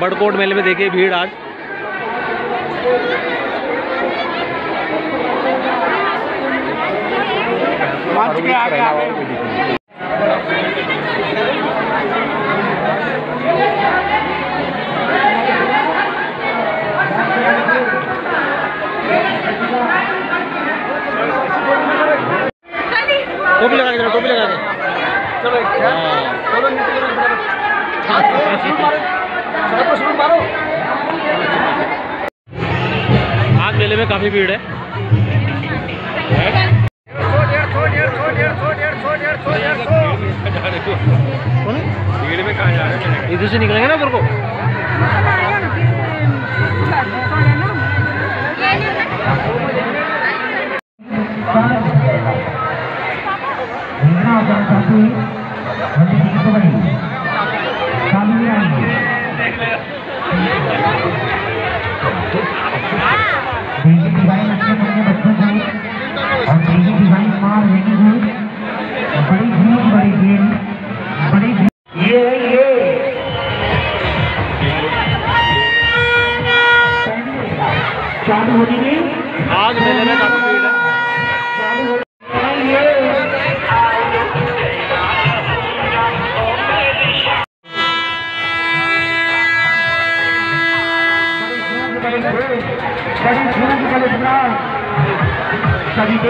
बड़कोट मेले में देखिए भीड़ आज। मंच के आगे आगे टोपी लगा के चलो टोपी लगा के चलो हाँ। आज मेले में काफ़ी भीड़ है। है? भीड़ में कहाँ जा रहे हैं? इधर से निकलेंगे ना ऊपर को?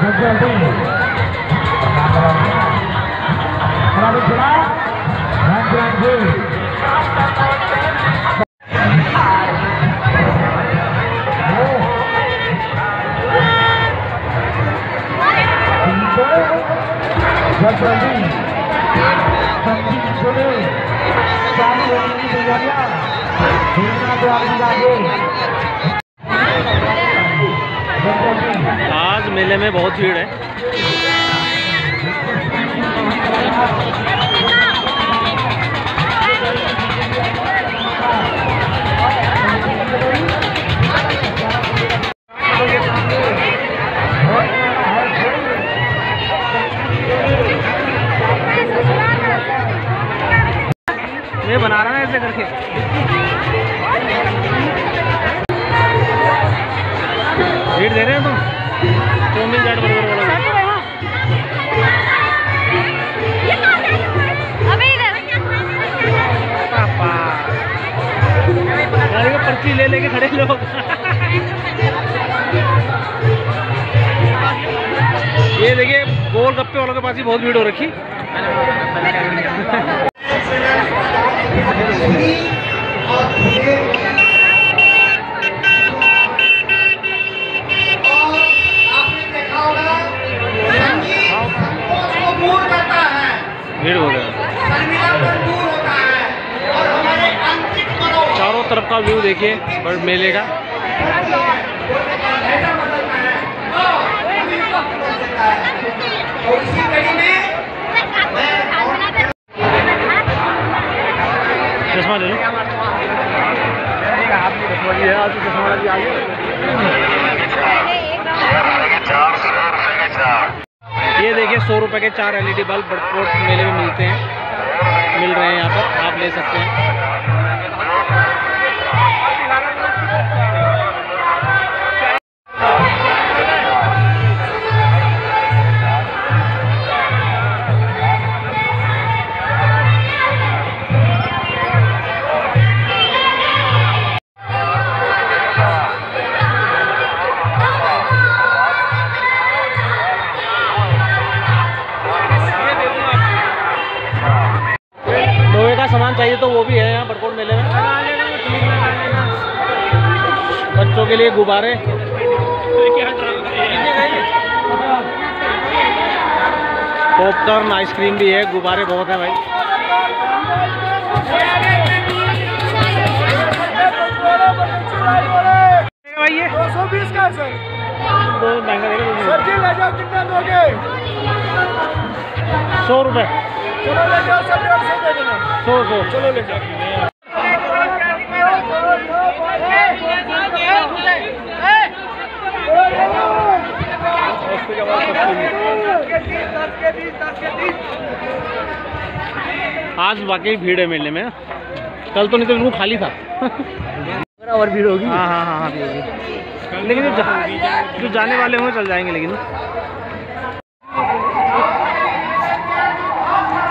जल्दी बराबर चला ध्यान ध्यान जब जल्दी संगीत सुने चालू होने की तैयारियाँ देखना तो मेले में बहुत भीड़ है। बना रहा है ऐसे करके। पास ही बहुत भीड़ हो रखी। भीड़ हो गया। चारों तरफ़ का व्यू देखिए बर्ड मेले का। के चार एलईडी बल्ब बड़कोट मेले में मिलते हैं। मिल रहे हैं यहाँ पर, आप ले सकते हैं। गुब्बारे पॉपकॉर्न आइसक्रीम भी है गुब्बारे बहुत हैं भाई। भाई ये दो सौ बीस का सर दो महँगा देगा सर जी ले जाओ कितना दोगे सौ रुपये चलो ले जाओ सर डेढ़ सौ दे देना। सौ सौ। चलो ले जाओ। आज वाकई भीड़ है मेले में। कल तो नहीं तो बिल्कुल खाली था। और भीड़ होगी। हाँ हाँ हाँ हाँ भीड़ होगी। लेकिन जो, जा, जो जाने वाले होंगे चल जाएँगे लेकिन।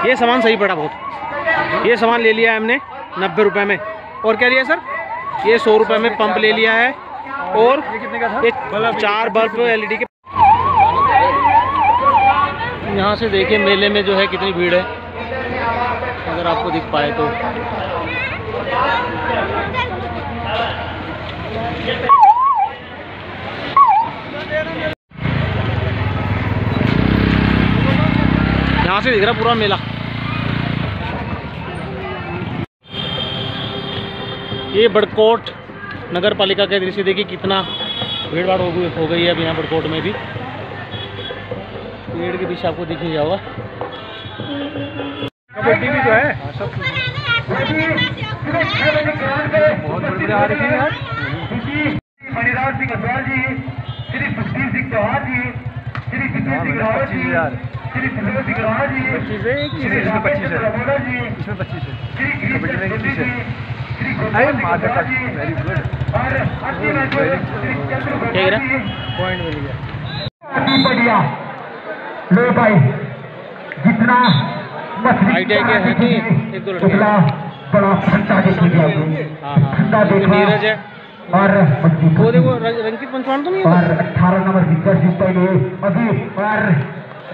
ये सामान सही पड़ा बहुत। ये सामान ले लिया है हमने नब्बे रुपए में। और क्या लिया सर? ये सौ रुपए में पंप ले लिया है। और ये चार बल्ब एलईडी के यहाँ से देखिए मेले में जो है कितनी भीड़ है। अगर आपको दिख पाए तो। यहाँ से दिख रहा पूरा मेला। ये बड़कोट नगर पालिका के दृश्य देखिए कितना भीड़ भाड़ हो गई हो गई है अब यहाँ बड़कोट में भी। पेड़ के पीछे आपको दिख ही जाओगा। कबड्डी भी तो है। बहुत बड़े बड़े आ रखे हैं। यार मणिराज सिंह अग्रवाल जी श्री सुखबीर सिंह चौहान जी श्री जितेंद्र सिंह रावत जी श्री सुखदेव सिंह राणा जी पच्चीस है है श्री इसमें पच्चीस है। जी इसमें पच्चीस है। श्री कबड्डी में गिरीश है। श्री अरे गोपाल सिंह जी वेरी गुड और अंतिम मैच में श्री चंद्र क्या गोपाल गिरा? जी। पॉइंट मिल गया। बढ़िया। ले भाई। जितना मछली उतना बड़ा ठंडा हाँ। हाँ ठंडा है। और वो देखो रंकित पंचवान तो नहीं है और 18 नंबर अभी और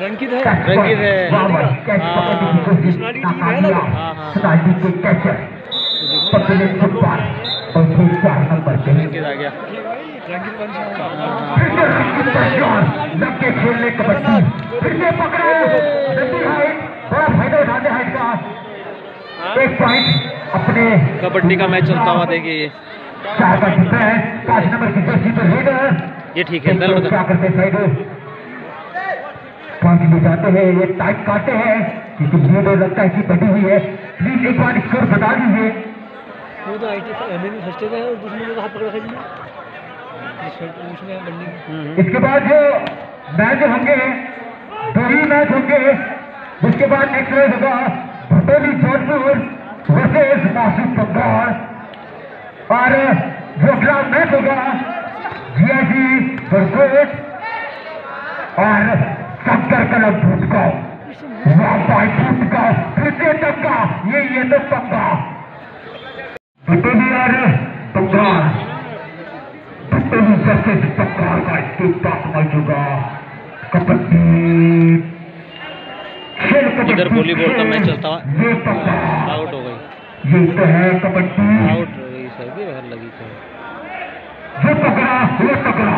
रंकित है? रंकित है। वाह वाह, कैच हाँ। है? हाँ, हाँ। पकड़े और चार नंबर पे रंकित आ गया। फिर खेलने कबड्डी फिर से पकड़े बड़ा फ़ायदा उठाते हाइट का एक पॉइंट अपने कबड्डी का मैच चलता हुआ देखिए ये। चार का जीता है पाँच नंबर की जर्सी पर हेडर ये ठीक है दल क्या करते साइड पॉइंट ले जाते हैं ये टाइट काटते हैं क्योंकि भीड़ लगता है कि बड़ी हुई है प्लीज़ एक बार स्कोर बता दीजिए वो तो आईटी एमएन फ़र्स्ट का है और दूसरे में हाथ पकड़ रखा जी। इसके बाद जो मैच होंगे दो ही मैच होंगे जिसके बाद नेक्स्ट मैच होगा भटोली जौनपुर वर्सेस मासूम बंगाल। और जो अगला मैच होगा जीआईसी बरकोट और सत्तर कलम से टक्का ये ये तो टक्का भटोली और बंगाल। टूटा मैच होगा कबड्डी खेल इधर वॉलीबॉल का मैच चलता हुआ आउट हो गई। ये तो है कबड्डी। आउट हो गई सर भी बाहर लगी थी। ये पकड़ा ये पकड़ा।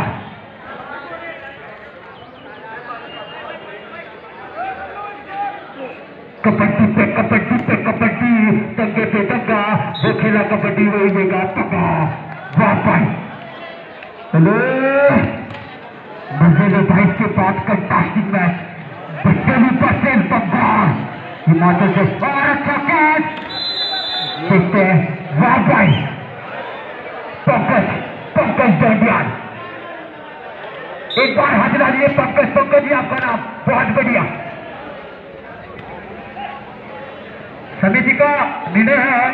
कबड्डी पे कबड्डी पे कबड्डी। टंगे पे टंगा वो खेला कबड्डी वही हेलो। मजेले भाई के बाद कंटास्टिक मैच बच्चों परसेंट बंगाल हिमाचल से और अच्छा कैच देखते हैं, वाह भाई। पंकज पंकज जंडियाल एक बार हाथ डालिए पंकज पंकज जी, आपका नाम। बहुत बढ़िया। समिति का निर्णय है।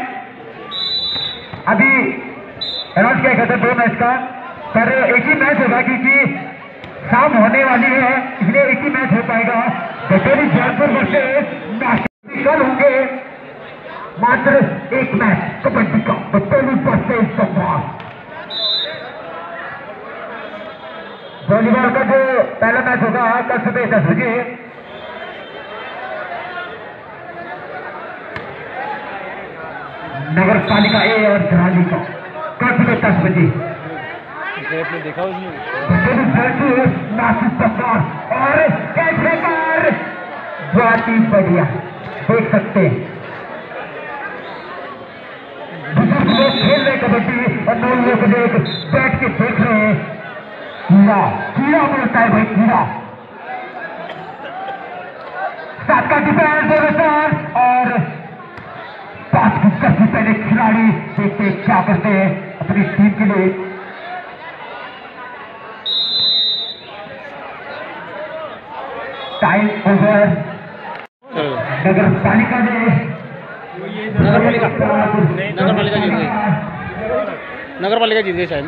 अभी अनाउंस किया गया था दो मैच का। पर एक ही मैच होगा क्योंकि शाम होने वाली है, इसलिए एक ही मैच हो पाएगा। बटोरी जयपुर वर्सेस कल होंगे। मात्र एक मैच, कबड्डी का बटोली वर्सेस वॉलीबॉल का जो पहला मैच होगा, कल सुबह दस बजे। नगर पालिका ए और धराली का, कल सुबह दस बजे। में देखा उसने और कैसे कार बढ़िया देख सकते हैं खेल रहे कबड्डी और नौ लोग देख बैठ के देख रहे हैं कीड़ा कीड़ा बोलता है भाई कीड़ा सात का डिफेंस और पाँच की पहले खिलाड़ी देखते हैं क्या करते हैं अपनी टीम के लिए टाइम ओवर। नगर पालिका ने नगर पालिका नगर पालिका जीत गई। नगर पालिका जीत गई शायद।